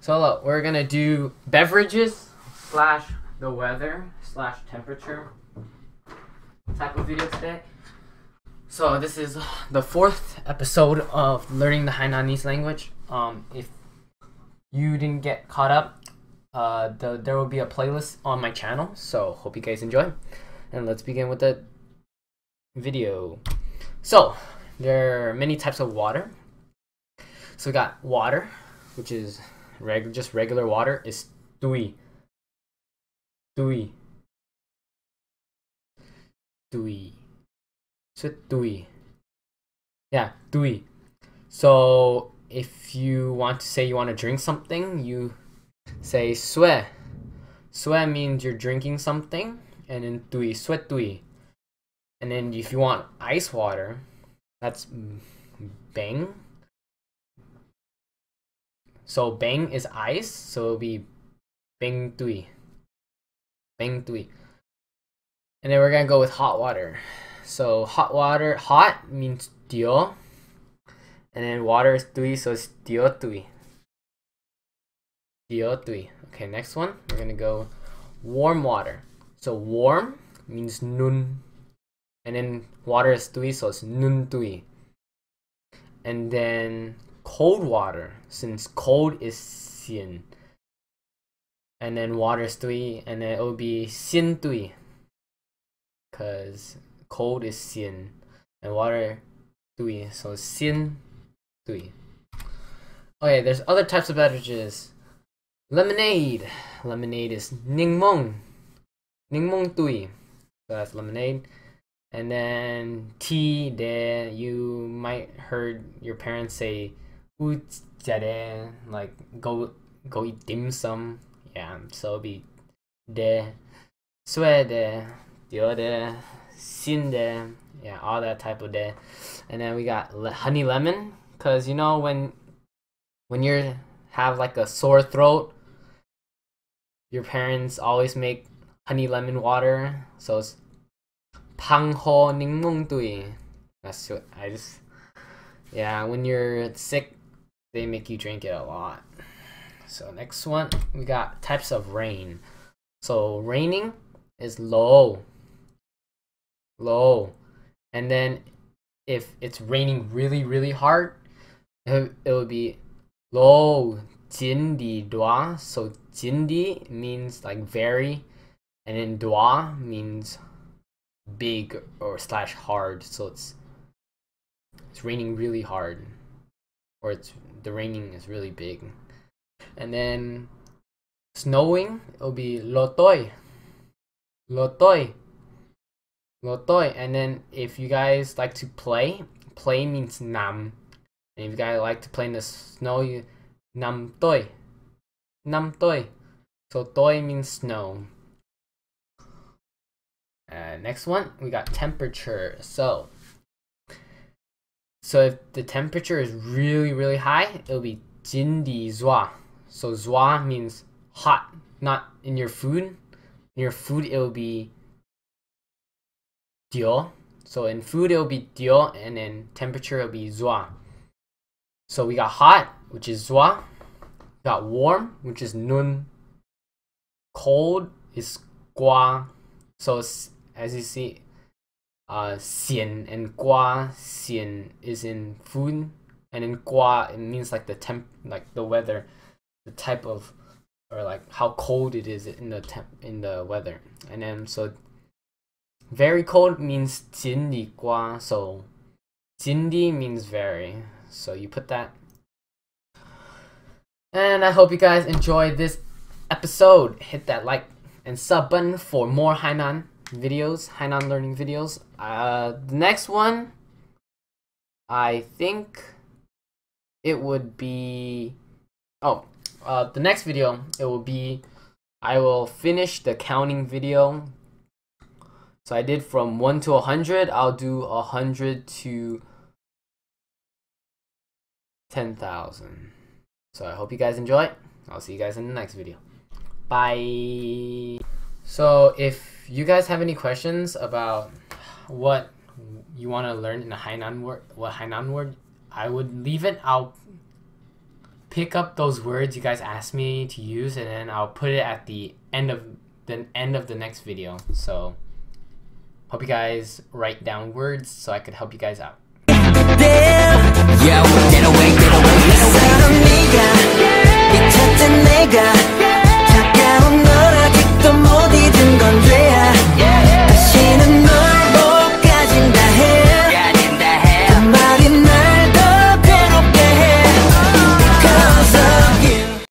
So look, we're gonna do beverages slash the weather slash temperature type of video today. So this is the fourth episode of learning the Hainanese language. Um, if you didn't get caught up, uh, the, there will be a playlist on my channel. So hope you guys enjoy. And let's begin with the video. So there are many types of water. So we got water, which is reg just regular water, is tui. Tui. Tui. So tui. Yeah, tui. So if you want to say you want to drink something, you say sue. Sue means you're drinking something, and then tui, sue tui. And then if you want ice water, that's bang. So bang is ice, so it'll be bang tui. Bang tui. And then we're gonna go with hot water. So hot water, hot means dio. And then water is tui, so it's dio tui. Dio tui. Okay, next one, we're gonna go warm water. So warm means nun. And then water is tui, so it's nun tui. And then cold water, since cold is xian. And then water is tui, and then it will be xian tui. Because cold is xian, and water tui, so xian tui. Okay, there's other types of beverages. Lemonade. Lemonade is ningmong. Ningmong tui. So that's lemonade. And then tea there you might heard your parents say "u jare," like go go eat dim sum. Yeah, so be de sue de dio de sin de yeah all that type of de. And then we got le- honey lemon because you know when when you're have like a sore throat, your parents always make honey lemon water. So it's pangho ningmung tui. That's what I just yeah. When you're sick, they make you drink it a lot. So next one, we got types of rain. So raining is low, low, and then if it's raining really really hard, it, it would be low jindi dua. So jindi means like very, and then dua means big or slash hard. So it's it's raining really hard, or it's the raining is really big, and then snowing it'll be lotoi, lotoi, lotoi, and then if you guys like to play, play means nam, and if you guys like to play in the snow, you nam toi, nam toi, so toi means snow. Uh, next one, we got temperature. So, so if the temperature is really, really high, it'll be jindi zwa. So zwa means hot, not in your food. In your food, it'll be dio. So in food, it'll be dio, and in temperature, it'll be zwa. So we got hot, which is zwa. We got warm, which is nun. Cold is gua. So as you see, uh, xian and gua, xian is in food, and in gua it means like the temp, like the weather, the type of, or like how cold it is in the temp, in the weather, and then so. Very cold means jindi gua, so jindi means very, so you put that. And I hope you guys enjoyed this episode. Hit that like and sub button for more Hainan videos, Hainan learning videos. Uh, the next one, I think it would be. Oh, uh, the next video it will be. I will finish the counting video. So I did from one to a hundred. I'll do a hundred to ten thousand. So I hope you guys enjoy. I'll see you guys in the next video. Bye. So if you guys have any questions about what you want to learn in the Hainan word, what Hainan word, I would leave it. I'll pick up those words you guys asked me to use, and then I'll put it at the end of the end of the next video. So hope you guys write down words so I could help you guys out. Yeah.